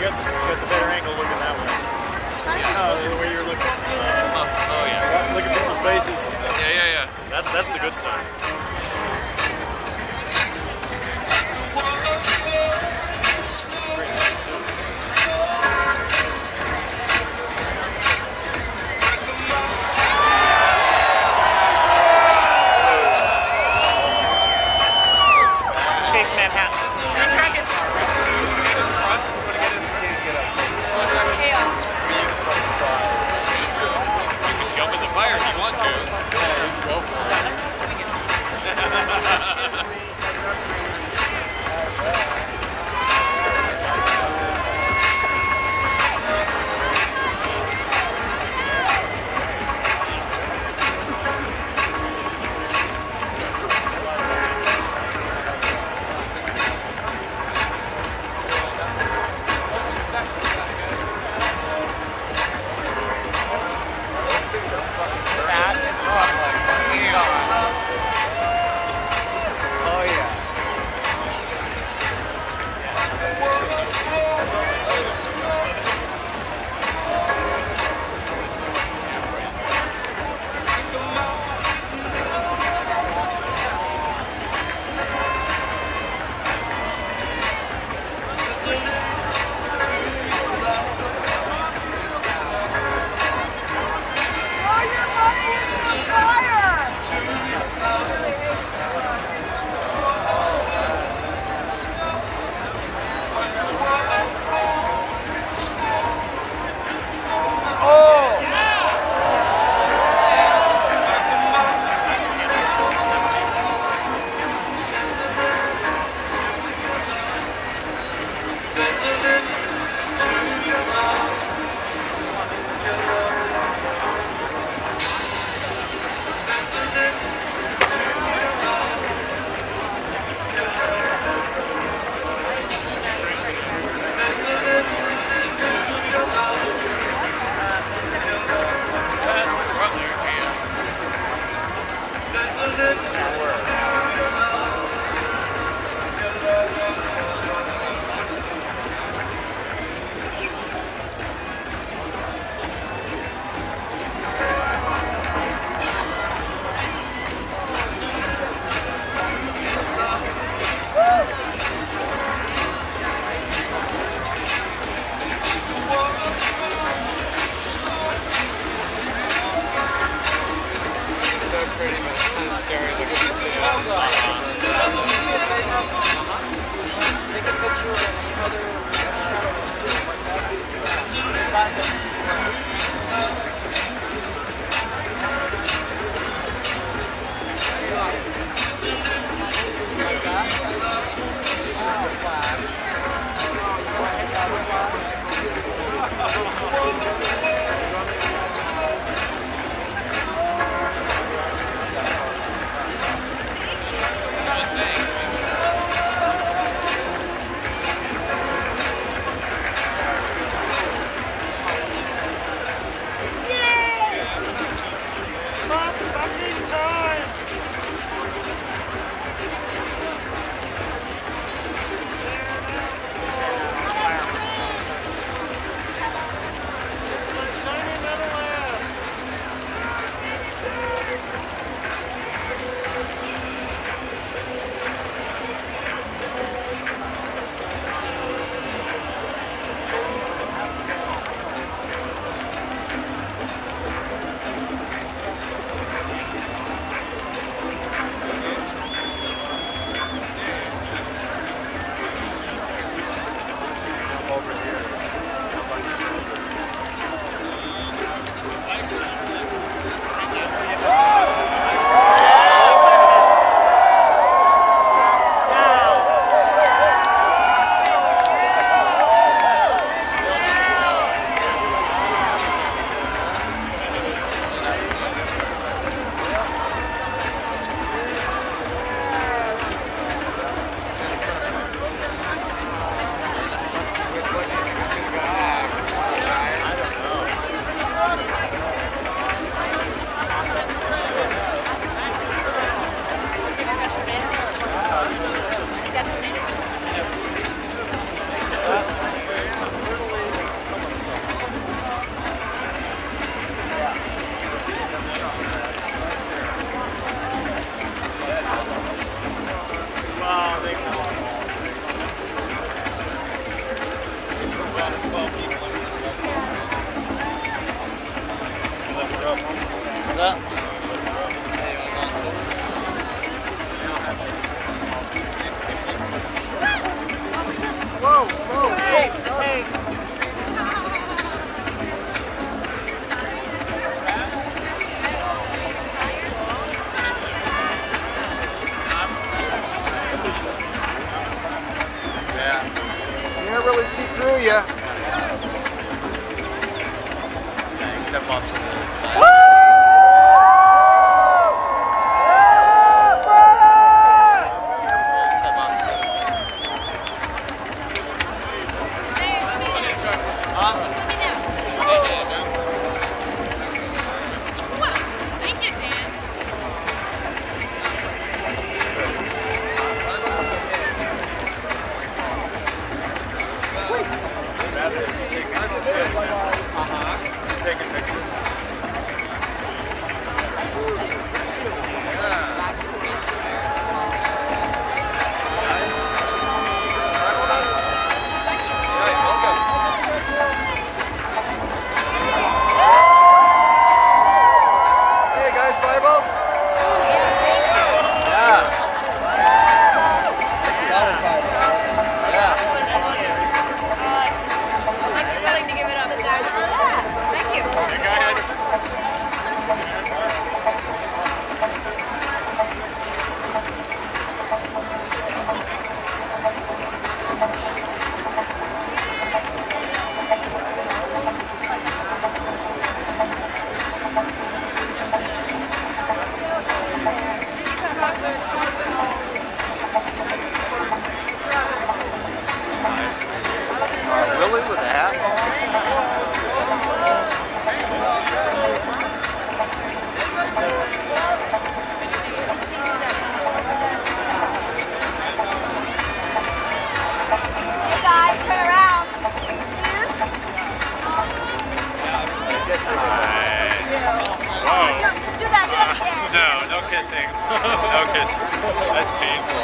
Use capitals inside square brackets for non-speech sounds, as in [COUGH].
Get, get the better angle looking that one. Yeah. No, the way you're looking. Uh, oh, yeah. Looking people's faces. Yeah, yeah, yeah. That's that's the good stuff. Hey [LAUGHS] kissing. That's painful.